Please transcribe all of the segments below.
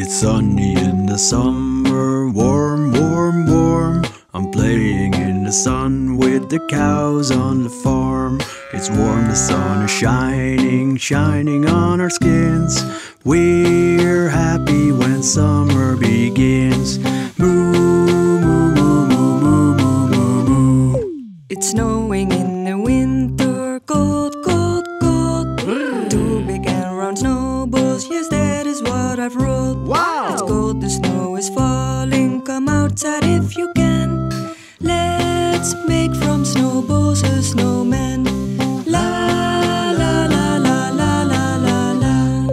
It's sunny in the summer, warm, warm, warm. I'm playing in the sun with the cows on the farm. It's warm, the sun is shining, shining on our skins. We're happy when summer begins. Moo, moo, moo, moo, moo, moo, moo, moo. It's is what I've wrote. Wow! It's cold, the snow is falling. Come outside if you can. Let's make from snowballs a snowman. La la la la la la la la.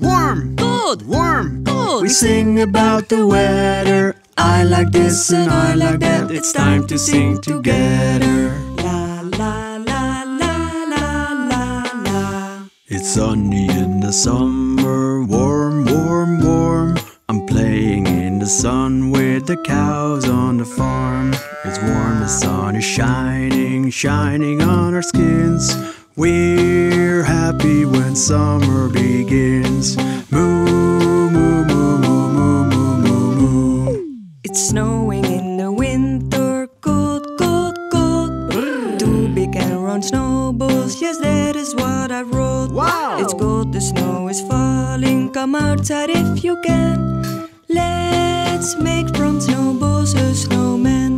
Warm, Cold, warm. cold. We sing about the weather. I like this and I like that. It's time to sing together. It's sunny in the summer, warm, warm, warm. I'm playing in the sun with the cows on the farm. It's warm, the sun is shining, shining on our skins. We're happy when summer begins. Snowballs, yes, that is what I wrote. Wow! It's cold, the snow is falling. Come outside if you can. Let's make from snowballs a snowman.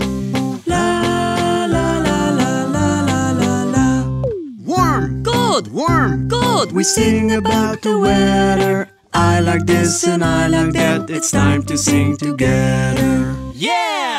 La la la la la la la la. Warm, Cold, warm. cold. We sing about the weather. I like this and I like that. It's time to sing together. Yeah!